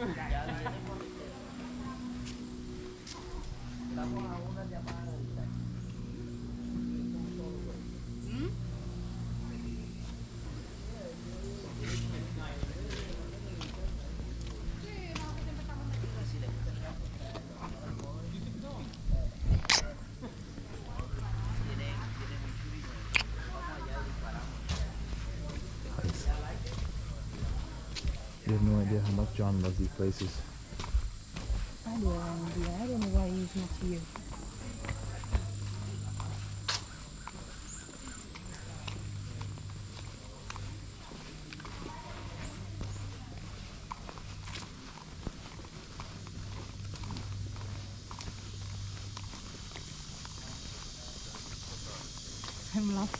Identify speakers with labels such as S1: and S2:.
S1: Estamos a una llamada. We have no idea how much John loves these places.
S2: I do have an idea. I don't know why he's not here. I'm laughing.